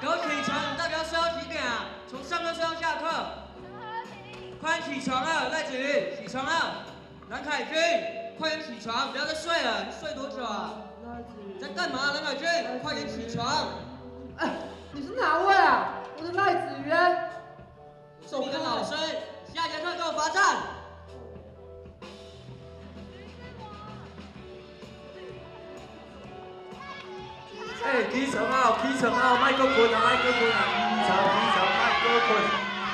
各位起床，大家睡到几点啊？从上课睡到下课。快点起床了，赖子瑜，起床了。蓝凯君，快点起床，不要再睡了，你睡多久啊？你在干嘛，蓝凯君？快点起床。哎，你是哪位啊？我是赖子渊。是我们的老师，下节课给我罚站。哎，起床啊，起床啊，莫搁困啊，莫搁困啊，起床起床，莫搁困，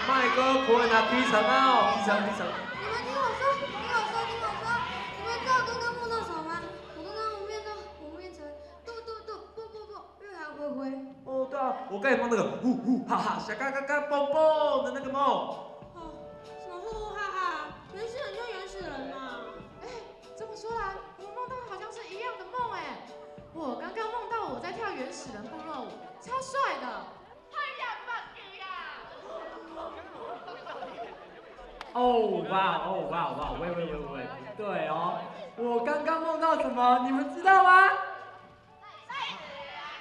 莫搁困啊，起床啊，起床起床。你们听我说，听我说，听我说，你们知道刚刚梦到什么吗？我刚刚我变到我变成嘟嘟嘟不不不，月亮灰灰。哦，对啊，我刚才梦那个呼呼哈哈，小嘎嘎嘎蹦蹦的那个梦。始人部落舞，超帅的。太阳棒呀！哦哇哦哇哇，喂喂喂喂，对哦，我刚刚梦到什么？你们知道吗？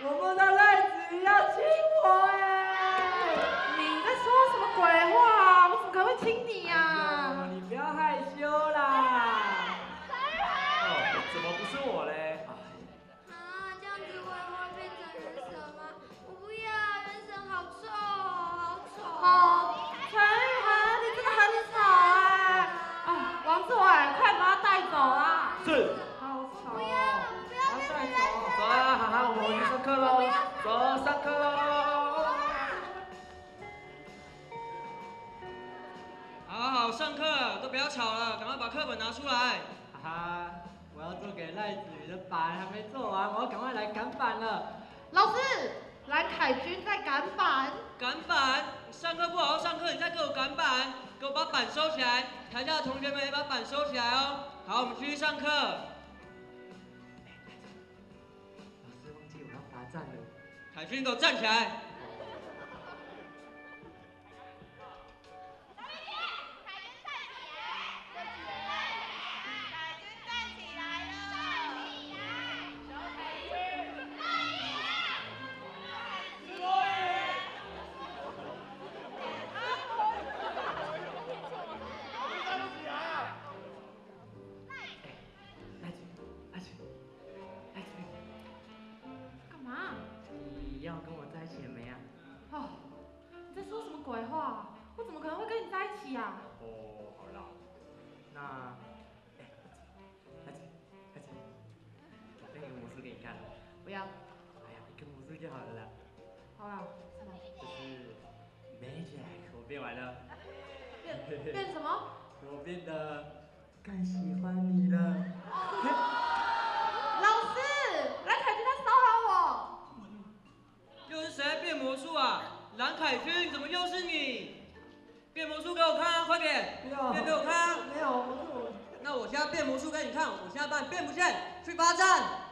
我梦到赖子瑜要亲我好好上课，都不要吵了，赶快把课本拿出来。哈哈，我要做给赖子瑜的板还没做完，我要赶快来赶板了。老师，蓝凯君在赶板。赶板，上课不好好上课，你再给我赶板，给我把板收起来。台下的同学们也把板收起来哦。好，我们继续上课。老师忘记我要罚站了。凯勋，给我站起来。变变什么？我变得更喜欢你了。老师，蓝凯君在骚扰我。又是谁在变魔术啊？蓝凯君，怎么又是你？变魔术给我看啊，快点！不要变给我看啊！没有，不是我。那我现在变魔术给你看，我现在把你变不见，去罚站。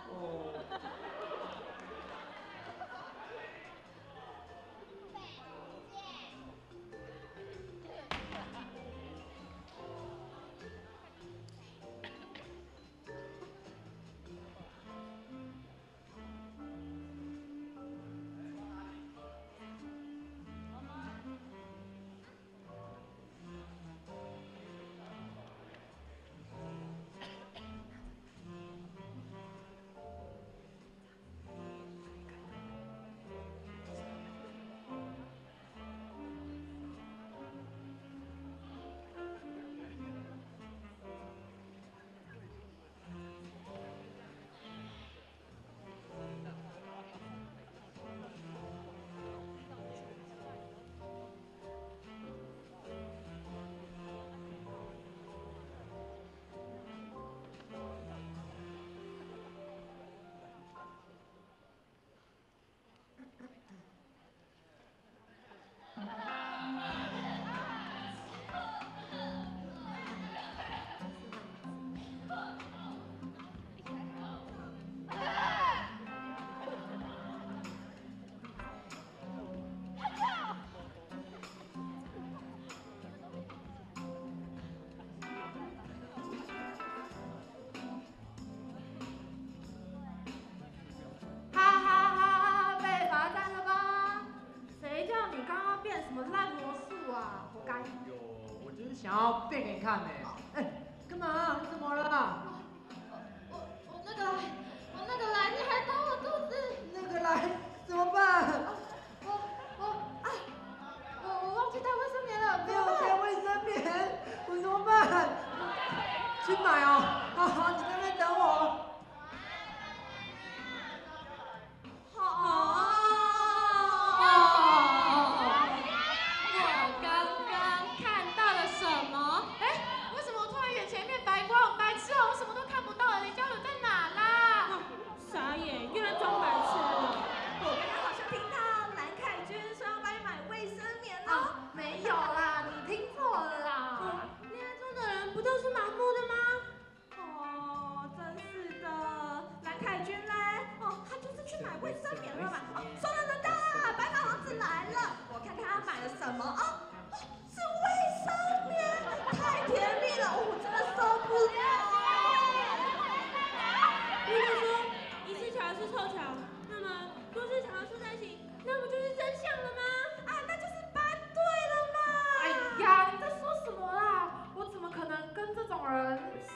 想要变给你看呢。哎，干嘛？你怎么了？我我我那个来，我那个来，你还打我肚子。那个来怎么办？我我啊，我我忘记带卫生棉了，没有带卫生棉，我怎么办？去买哦。好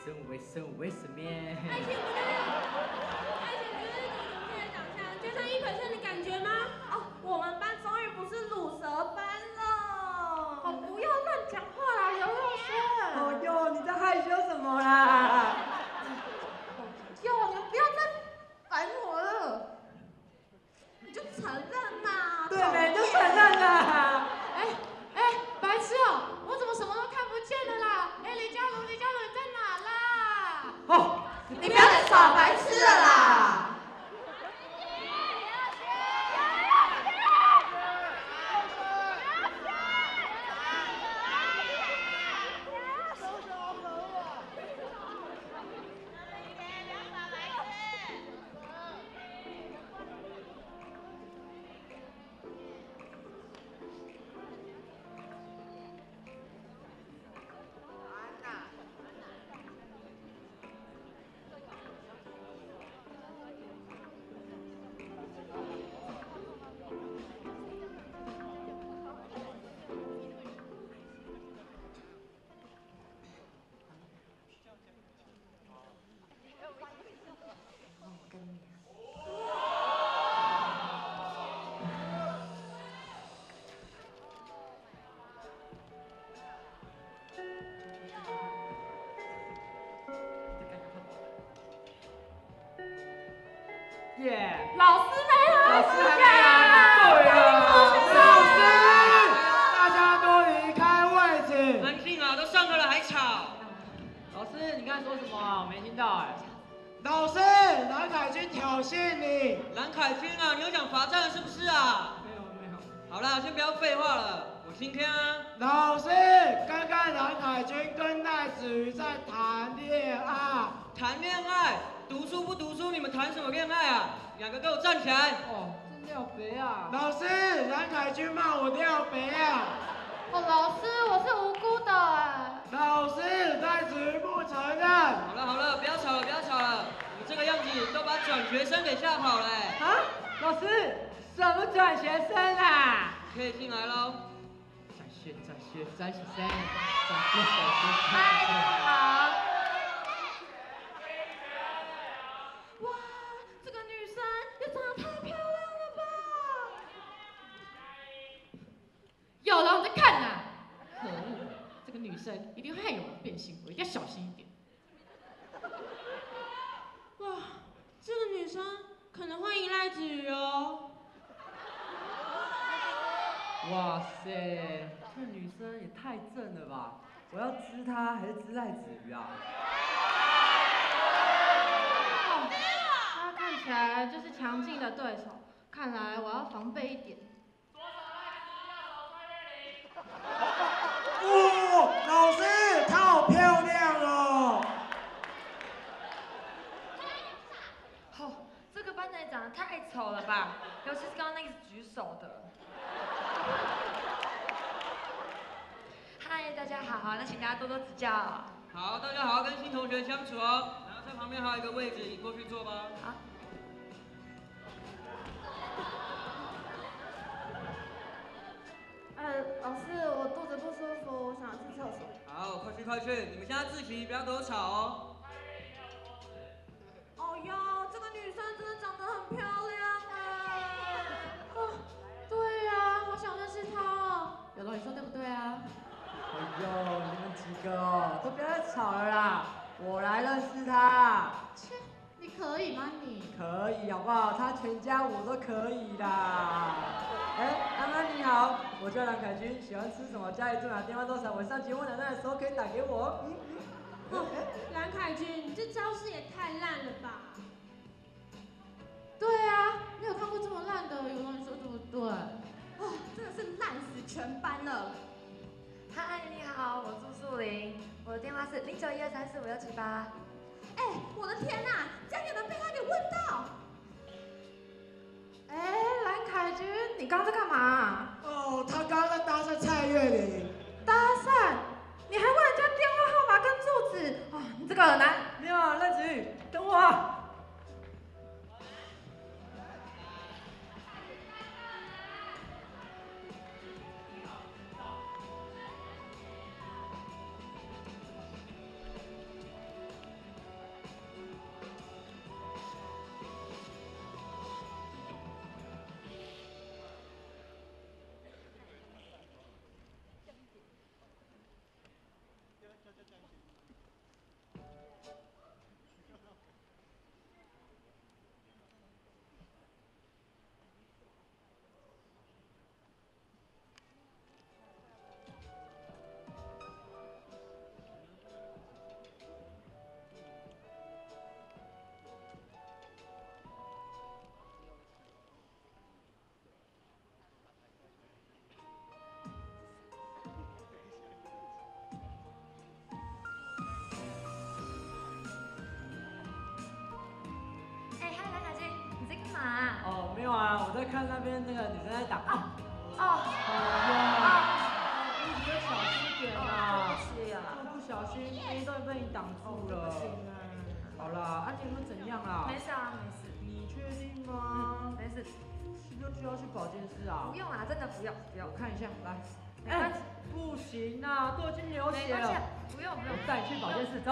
生为生为什么。爱情不就是爱情不就是九九的长相加上一本正的感觉吗？哦，我们班你不要再耍白痴了耶，老师没来。老师还没来。对啊，老师，大家都离开位置。安静啊，都上课了还吵。老师，你刚才说什么啊？我没听到哎。老师，蓝凯君挑衅你。蓝凯君啊，你有想罚站是不是啊？没有没有。好啦，先不要废话了，我今天啊，老师，刚刚蓝凯君跟赖子瑜在谈恋爱。谈恋爱，读书不读书，你们谈什么恋爱啊？两个给我站起来！哦，真尿肥啊！老师，蓝凯君骂我尿肥啊。哦，老师，我是无辜的哎。老师，赖子瑜不承认。好了好了，不要吵了不要吵了，你们这个样子都把转学生给吓跑了、欸。啊，老师，什么转学生啊？可以进来喽。转学转学转学生，转学转学转学。好。哇，这个女生也长得太漂亮了吧！有了，我在看呐、可恶，这个女生一定会害有人变心，我一定要小心一点。哇，这个女生可能会依赖子瑜哦。哇塞，这女生也太正了吧！我要知她还是知赖子瑜啊？她看起来就是强劲的对手，看来我要防备一点。哦，老师，她好漂亮哦。哦，这个班长也长得太丑了吧，尤其是刚刚那个举手的。嗨，大家好，那请大家多多指教。好，大家好好跟新同学相处哦。然后在旁边还有一个位置，你过去坐吧。好。呃，老师，我肚子不舒服，我想去厕所。好，快去快去！你们现在自习，不要给我吵哦。哦哟，这个女生真的长得很漂亮啊。哦，对呀、好想认识她哦。有龙，你说对不对啊？哎呦，你们几个哦，都不要再吵了啦，我来认识她。切，你可以吗你？可以好不好？她全家我都可以啦。哎，安安你好，我叫蓝凯军，喜欢吃什么？家里住哪？电话多少？晚上结婚奶奶的时候可以打给我。嗯哦，蓝凯军，你这招式也太烂了吧！对啊，没有看过这么烂的，有龙，你说对不对？哦，真的是烂死全班了。嗨，你好，我住树林，我的电话是零九一二三四五六七八。哎，我的天呐，这样也能被他给问到？哎，蓝凯军，你刚刚在干嘛？哦，他刚刚在搭讪蔡月玲。搭讪？你还问人家电话号码跟住址？哦，你这个耳男。你好，赖子玉，等我有啊，我在看那边那个女生在打。哦哦，好呀，你比较小心一点啊。是呀。就不小心，一段被你挡住了。好啦，啊，你们怎样啦？没事啊，没事。你确定吗？没事，不行就就要去保健室啊不。用啦，真的不用，不用我。看一下，来。哎，不行啊，都已经流血了。，不用不用我。带你去保健室，走。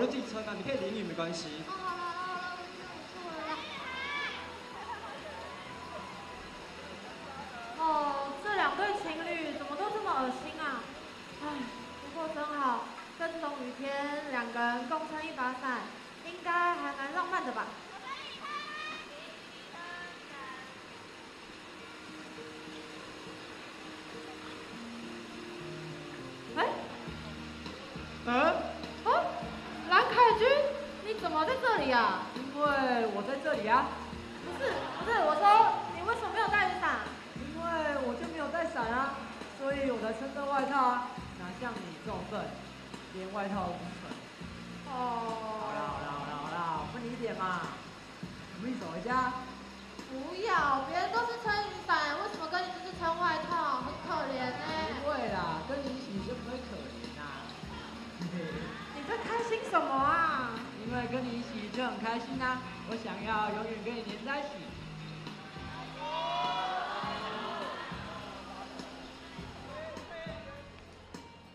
我就自己穿啊，你可以淋雨没关系。所以我才穿这外套啊。哪像你这种笨，连外套都不穿。哦好啦好哦，啦好啦好啦，分你一点嘛，我们一起走回家。不要，别人都是撑雨伞，为什么跟你就是撑外套？很可怜呢、不会啦，跟你一起就不会可怜啦。你在开心什么啊？因为跟你一起就很开心啊，我想要永远跟你黏在一起，